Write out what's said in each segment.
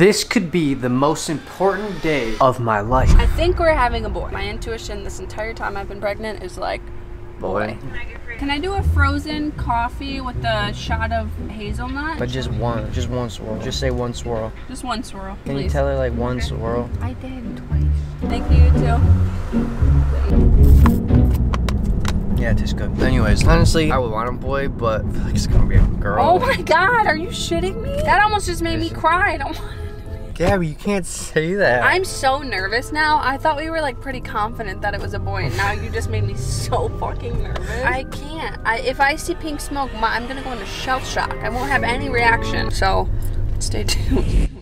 This could be the most important day of my life. I think we're having a boy. My intuition this entire time I've been pregnant is like, Boy. can I do a frozen coffee with a shot of hazelnut? But just one, just one swirl. Just say one swirl. Just one swirl, Can please. you tell her like one swirl? I did twice. Thank you, you too. Yeah, it tastes good. Anyways, honestly, I would want a boy, but I feel like it's gonna be a girl. Oh my god, are you shitting me? That almost just made me cry. I don't want Gabby, you can't say that. I'm so nervous now. I thought we were like pretty confident that it was a boy, and now you just made me so fucking nervous. I can't. I, if I see pink smoke, my, I'm gonna go into shell shock. I won't have any reaction. So, stay tuned.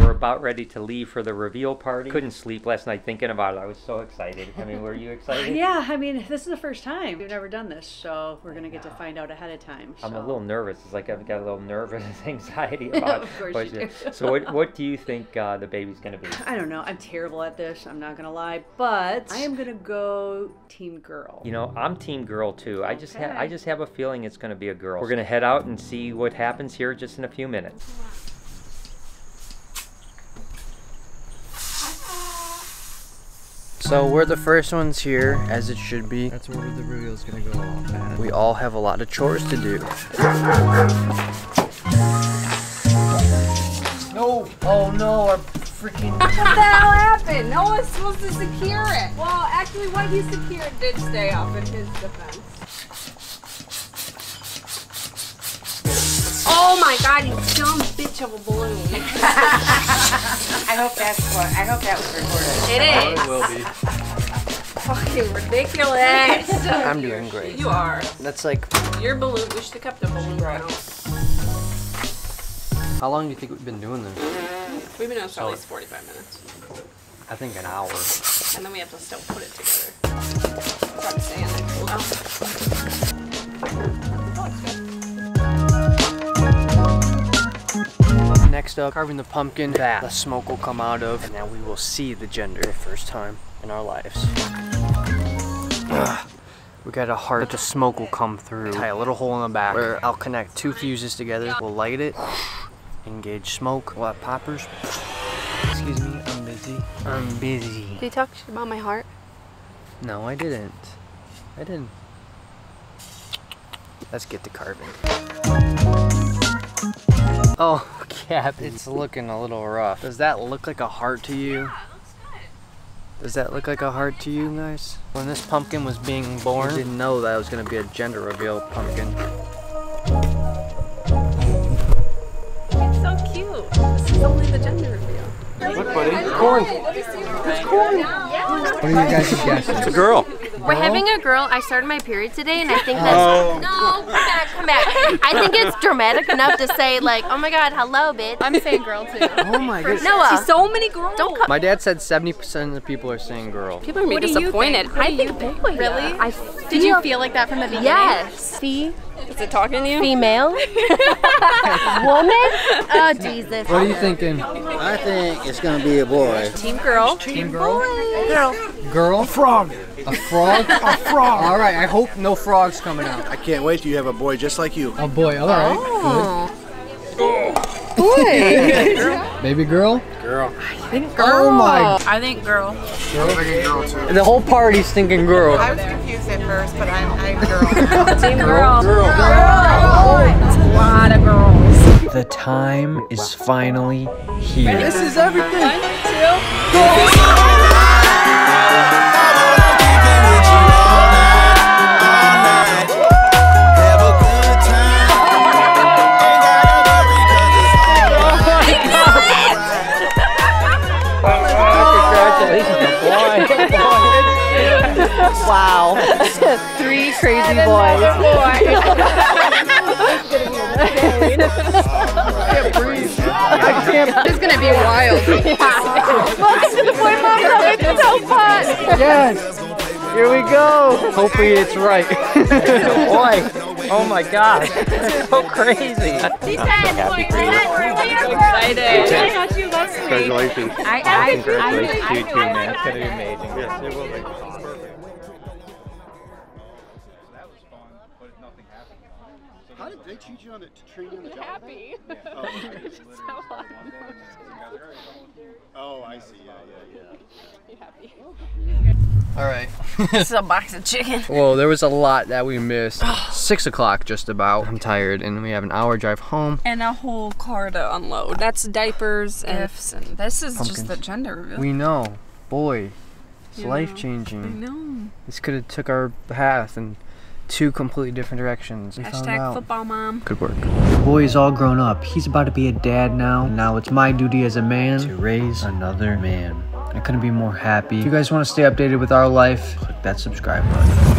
We're about ready to leave for the reveal party. Couldn't sleep last night thinking about it. I was so excited. I mean, were you excited? Yeah, I mean, this is the first time. We've never done this, so we're going to get to find out ahead of time. I'm a little nervous. It's like I've got a little nervous anxiety about Of course you do. So what, what do you think uh, the baby's going to be? I don't know. I'm terrible at this. I'm not going to lie. But I am going to go team girl. You know, I'm team girl too. I just ha- I just have a feeling it's going to be a girl. We're going to head out and see what happens here just in a few minutes. So we're the first ones here, as it should be. That's where the reveal's gonna go off at. We all have a lot of chores to do. No! Oh no, our freaking. what the hell happened? No one's supposed to secure it. Well, actually, what he secured did stay up in his defense. Oh my god, you dumb bitch of a balloon. I hope that's what. I hope that was recorded. it is. It will be. Fucking ridiculous. I'm doing great. you are. That's like. Your balloon, we should have kept a balloon count. How long do you think we've been doing this? We've been doing this for at oh. least 45 minutes. I think an hour. And then we have to still put it together. That's what I'm saying. Next up, carving the pumpkin that the smoke will come out of, and now we will see the gender for the first time in our lives. Ugh. We got a heart that the smoke will come through. Tie a little hole in the back where I'll connect two fuses together. We'll light it, engage smoke. We'll have poppers. Excuse me, I'm busy. I'm busy. Did you talk about my heart? No, I didn't. I didn't. Let's get to carving. Oh, Cap, it's looking a little rough. Does that look like a heart to you? Does that look like a heart to you guys? When this pumpkin was being born, I didn't know that it was gonna be a gender reveal pumpkin. It's so cute. This is only the gender reveal. Look, buddy. Corn. What are you guys guessing? It's a girl. We're having a girl. I started my period today, and I think that's oh. no. Come back, come back. I think it's dramatic enough to say like, "Oh my God, hello, bitch." I'm saying girl too. Oh my goodness. Noah, So many girls. don't come. My dad said 70% of the people are saying girl. People are gonna be disappointed. I think boy. Really? I Did you feel like that from the beginning? Yes. See. Is it talking to you? female, woman. Oh Jesus. What are you thinking? I think it's gonna be a boy. Team girl. Team girl? Girl. Girl? Frog. A frog? a frog. All right, I hope no frogs coming out. I can't wait till you have a boy just like you. Oh boy, all right. Oh. Boy. Good. Baby girl? Girl. I think girl. Oh my. I think girl. girl too. The whole party's thinking girl. I was confused at first, but I'm, I'm girl. Team girl. Girl. A lot of girls. The time is finally here. This is everything. One, two. Wow. Three crazy boys. It's gonna be wild. Welcome to the Boy Mom Club. It's so fun. Yes! Here we go! Hopefully it's right. Boy, oh my gosh, that's so crazy. Congratulations. I, I, Congratulations I, to you too, man. It's gonna be amazing. Yes, it will be. How did they teach you on the to train you on the job? Happy. Oh, just have a lot of All right. This is a box of chicken. Well, there was a lot that we missed. Six o'clock, just about. I'm tired, and we have an hour drive home. And a whole car to unload. That's diapers, ifs, and this is just the gender reveal. We know, boy, it's You know. life I changing. know. This could have took our path in two completely different directions. We found Hashtag out. football mom. Good work. The boy is all grown up. He's about to be a dad now. And now it's my duty as a man to raise another man. I couldn't be more happy. If you guys want to stay updated with our life, click that subscribe button.